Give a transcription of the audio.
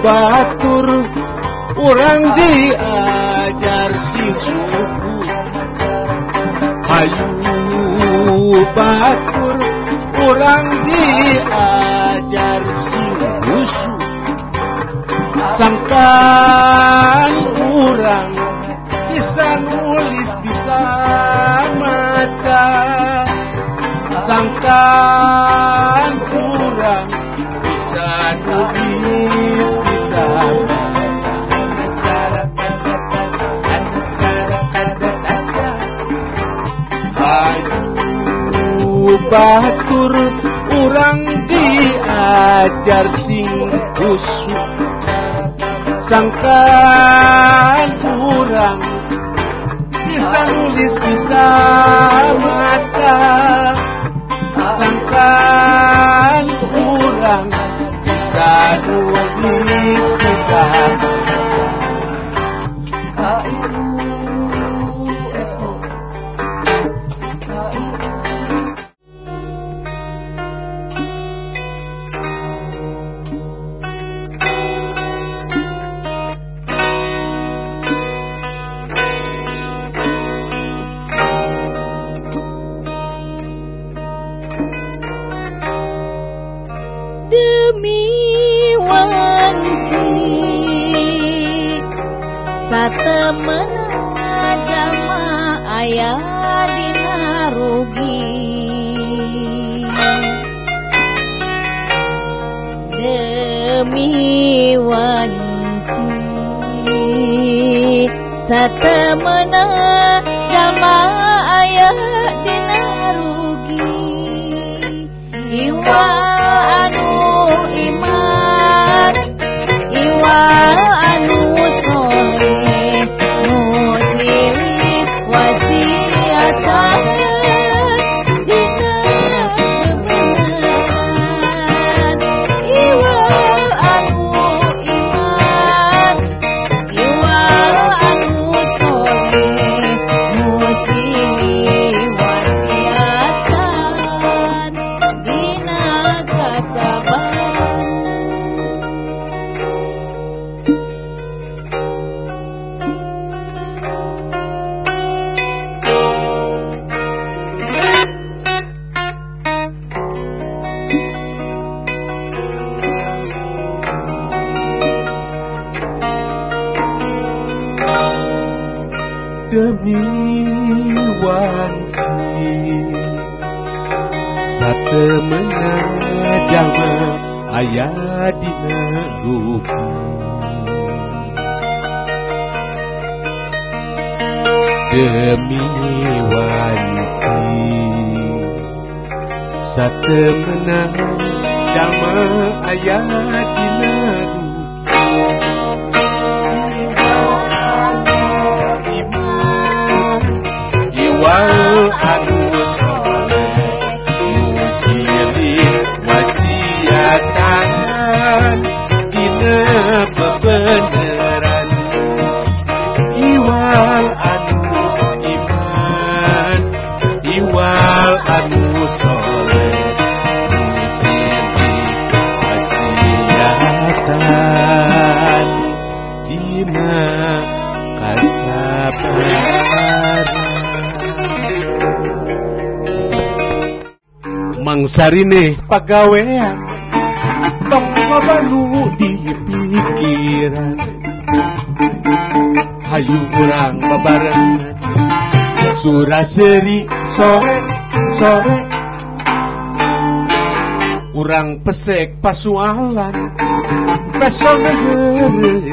Batur orang diajar sing suku. Hayu batur orang diajar sing husu Sangkan orang bisa nulis bisa maca. Sangkan orang bisa nulis Batur orang diajar sing kusuk Sangkan kurang bisa nulis bisa satemmenagama ayah dinarugi demi wanci. Satemmenagama ayah dinarugi iwa anu iman. Demi wanci. Sate menang jama ayah dina demi wanci. Sate menang jama ayah dina sarine pagawean tong nu di pikiran. Hayu kurang bebarengan Suraseri sore sore. Urang pesek pasualan. Pesona heureuy